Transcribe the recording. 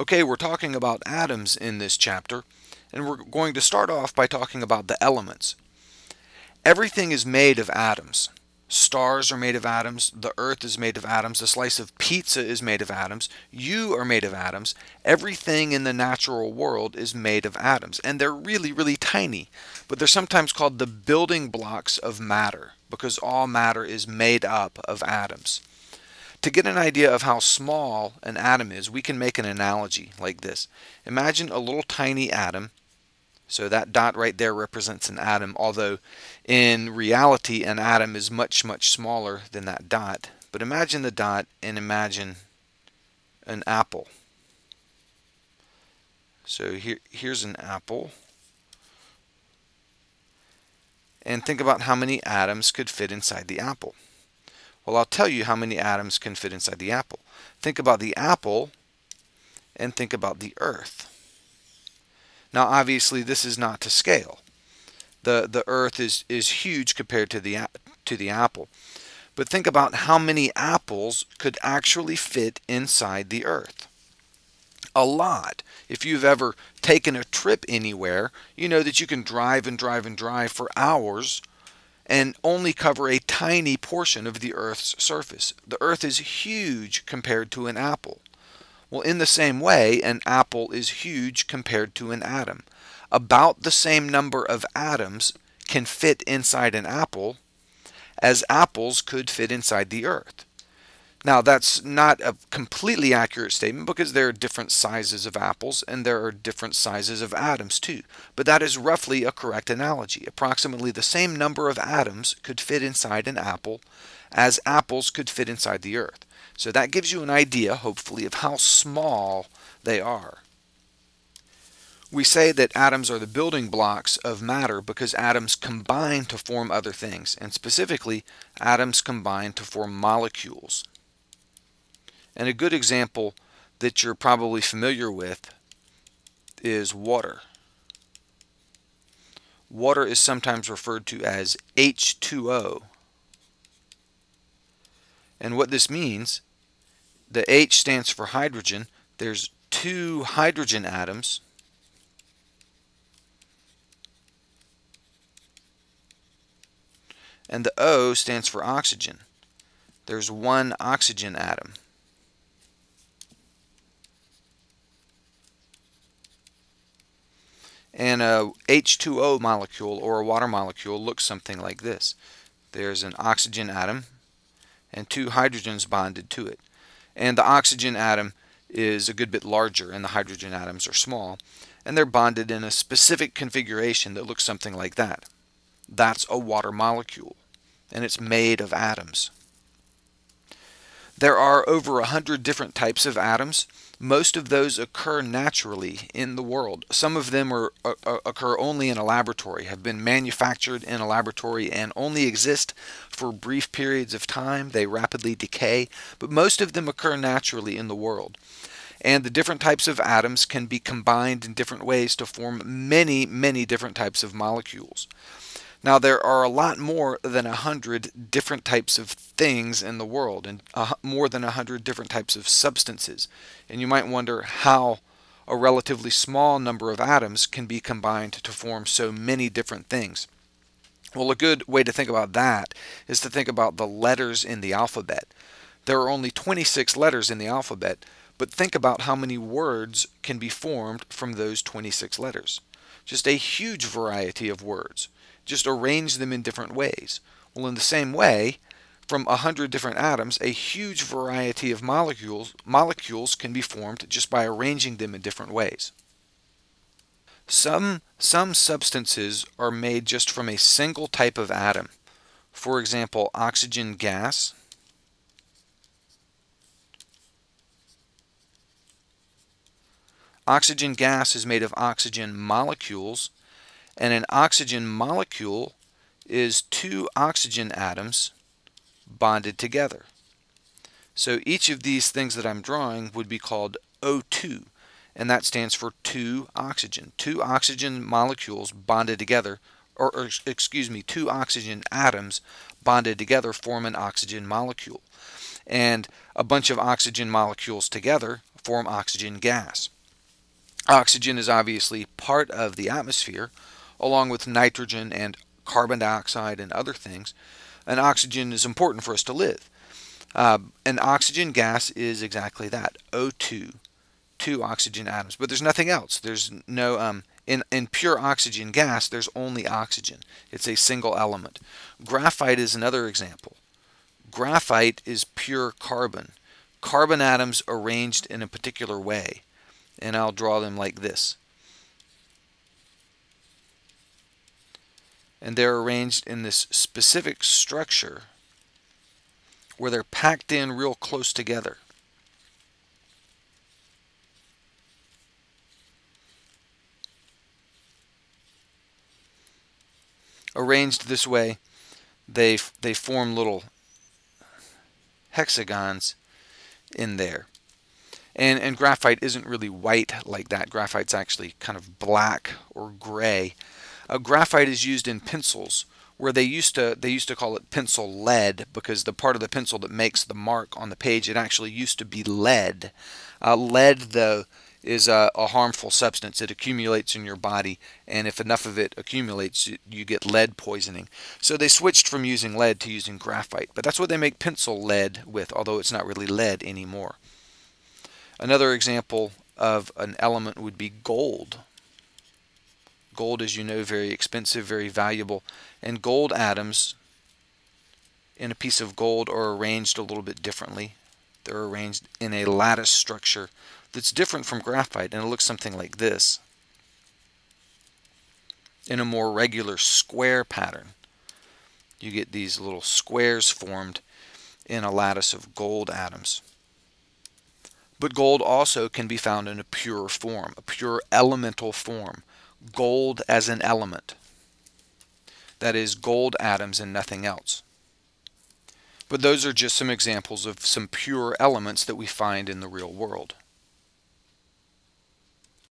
Okay, we're talking about atoms in this chapter, and we're going to start off by talking about the elements. Everything is made of atoms. Stars are made of atoms, the earth is made of atoms, a slice of pizza is made of atoms, you are made of atoms, everything in the natural world is made of atoms, and they're really, really tiny, but they're sometimes called the building blocks of matter because all matter is made up of atoms. To get an idea of how small an atom is, we can make an analogy like this. Imagine a little tiny atom. So that dot right there represents an atom, although in reality an atom is much, much smaller than that dot. But imagine the dot and imagine an apple. So here, here's an apple. And think about how many atoms could fit inside the apple. Well, I'll tell you how many atoms can fit inside the apple. Think about the apple and think about the earth. Now, obviously, this is not to scale. The, the earth is, is huge compared to the, to the apple. But think about how many apples could actually fit inside the earth. A lot. If you've ever taken a trip anywhere, you know that you can drive and drive and drive for hours and only cover a tiny portion of the Earth's surface. The Earth is huge compared to an apple. Well, in the same way, an apple is huge compared to an atom. About the same number of atoms can fit inside an apple as apples could fit inside the Earth. Now, that's not a completely accurate statement because there are different sizes of apples and there are different sizes of atoms too. But that is roughly a correct analogy. Approximately the same number of atoms could fit inside an apple as apples could fit inside the earth. So that gives you an idea, hopefully, of how small they are. We say that atoms are the building blocks of matter because atoms combine to form other things, and specifically, atoms combine to form molecules. And a good example that you're probably familiar with is water. Water is sometimes referred to as H2O. And what this means, the H stands for hydrogen. There's two hydrogen atoms. And the O stands for oxygen. There's one oxygen atom. And a H2O molecule or a water molecule looks something like this. There's an oxygen atom and two hydrogens bonded to it. And the oxygen atom is a good bit larger and the hydrogen atoms are small. And they're bonded in a specific configuration that looks something like that. That's a water molecule and it's made of atoms. There are over a hundred different types of atoms most of those occur naturally in the world. Some of them are, uh, uh, occur only in a laboratory, have been manufactured in a laboratory, and only exist for brief periods of time. They rapidly decay, but most of them occur naturally in the world. And the different types of atoms can be combined in different ways to form many, many different types of molecules. Now, there are a lot more than a hundred different types of things in the world, and uh, more than a hundred different types of substances. And you might wonder how a relatively small number of atoms can be combined to form so many different things. Well, a good way to think about that is to think about the letters in the alphabet. There are only 26 letters in the alphabet, but think about how many words can be formed from those 26 letters. Just a huge variety of words just arrange them in different ways. Well, in the same way, from a hundred different atoms, a huge variety of molecules, molecules can be formed just by arranging them in different ways. Some, some substances are made just from a single type of atom. For example, oxygen gas, Oxygen gas is made of oxygen molecules and an oxygen molecule is two oxygen atoms bonded together. So each of these things that I'm drawing would be called O2, and that stands for two oxygen. Two oxygen molecules bonded together, or, or excuse me, two oxygen atoms bonded together form an oxygen molecule. and a bunch of oxygen molecules together form oxygen gas. Oxygen is obviously part of the atmosphere, along with nitrogen and carbon dioxide and other things. And oxygen is important for us to live. Uh, and oxygen gas is exactly that O2, two oxygen atoms. But there's nothing else. There's no, um, in, in pure oxygen gas, there's only oxygen. It's a single element. Graphite is another example. Graphite is pure carbon. Carbon atoms arranged in a particular way and I'll draw them like this. And they're arranged in this specific structure where they're packed in real close together. Arranged this way, they, they form little hexagons in there. And, and graphite isn't really white like that. Graphite's actually kind of black or gray. Uh, graphite is used in pencils where they used to they used to call it pencil lead because the part of the pencil that makes the mark on the page it actually used to be lead. Uh, lead though is a, a, harmful substance. It accumulates in your body, and if enough of it accumulates, you, you, get lead poisoning. So they switched from using lead to using graphite. But that's what they make pencil lead with, although it's not really lead anymore. Another example of an element would be gold. Gold, as you know, very expensive, very valuable. And gold atoms in a piece of gold are arranged a little bit differently. They're arranged in a lattice structure that's different from graphite, and it looks something like this. In a more regular square pattern, you get these little squares formed in a lattice of gold atoms. But gold also can be found in a pure form, a pure elemental form. Gold as an element. That is, gold atoms and nothing else. But those are just some examples of some pure elements that we find in the real world.